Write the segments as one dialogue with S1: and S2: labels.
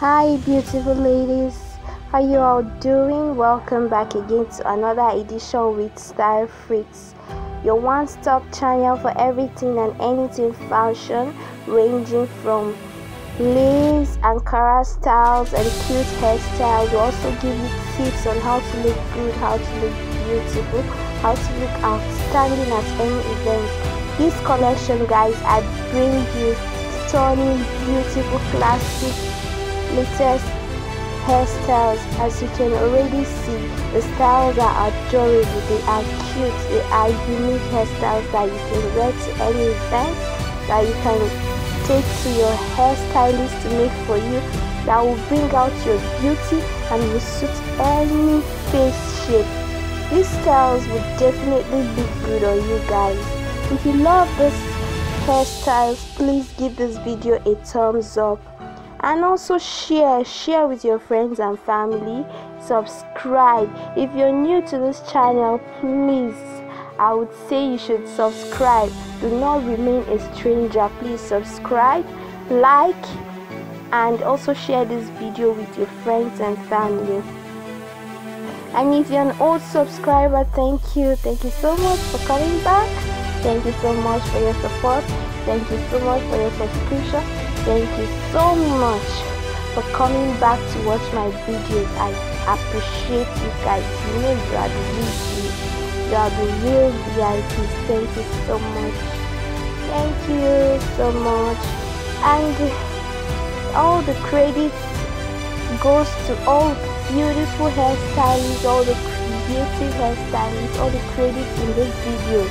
S1: Hi, beautiful ladies. How you all doing? Welcome back again to another edition with Style Freaks, your one-stop channel for everything and anything fashion, ranging from lace, Ankara styles, and cute hairstyles. We also give you tips on how to look good, how to look beautiful, how to look outstanding at any event. This collection, guys, I bring you stunning, beautiful, classic latest hairstyles as you can already see the styles are adorable. They are cute. They are unique hairstyles that you can wear to any event that you can take to your hairstylist to make for you that will bring out your beauty and will suit any face shape. These styles will definitely look good on you guys. If you love this hairstyles please give this video a thumbs up and also share share with your friends and family. Subscribe. If you're new to this channel please i would say you should subscribe. Do not remain a stranger. Please subscribe like and also share this video with your friends and family. And if you're an old subscriber thank you. Thank you so much for coming back. Thank you so much for your support. Thank you so much for your subscription Thank you so much for coming back to watch my videos. I appreciate you guys. You know you are the real You are the real VIPs. Thank you so much. Thank you so much. And all the credits goes to all beautiful hairstylists, all the creative hairstylists, all the credits in this video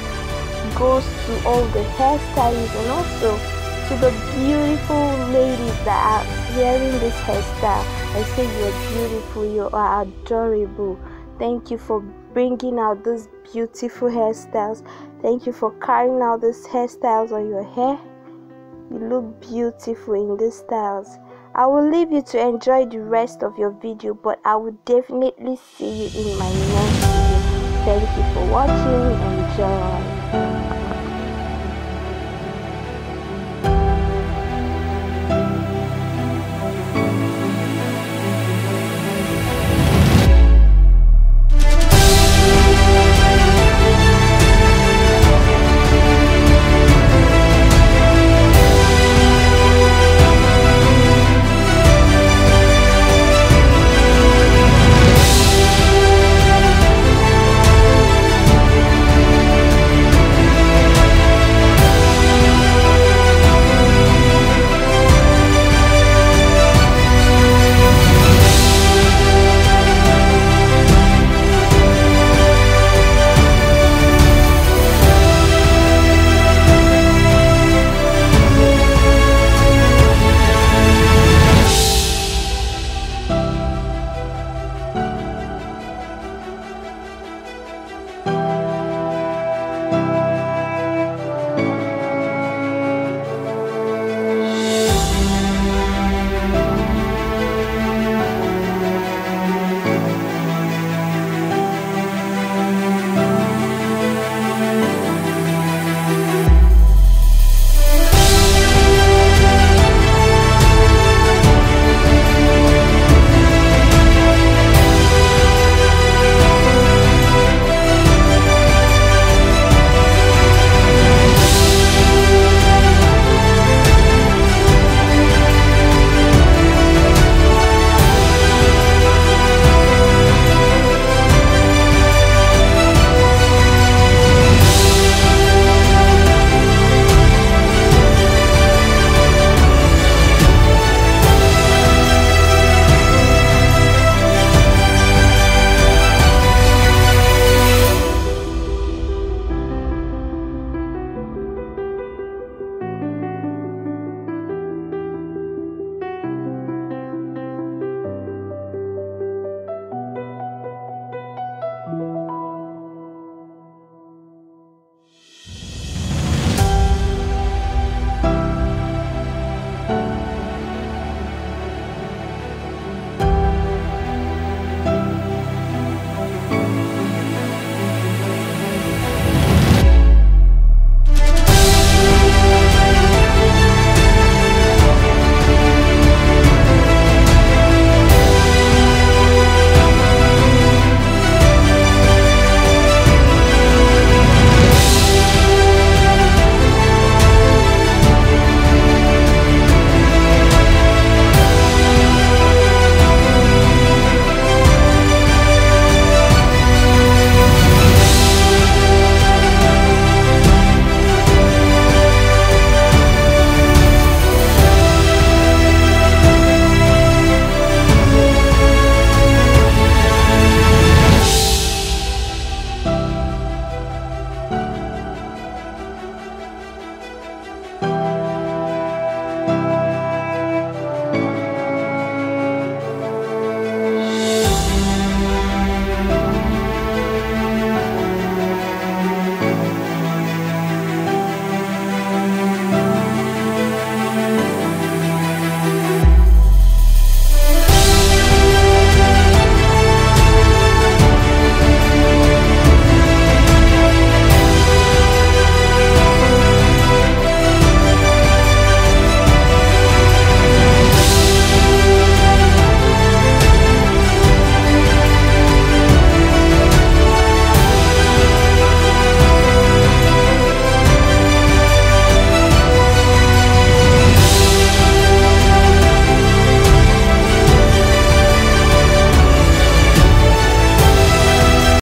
S1: goes to all the hairstylists and also to the beautiful ladies that are wearing this hairstyle. I say you're beautiful, you are adorable. Thank you for bringing out these beautiful hairstyles. Thank you for carrying out these hairstyles on your hair. You look beautiful in these styles. I will leave you to enjoy the rest of your video, but I will definitely see you in my next video. Thank you for watching. Enjoy.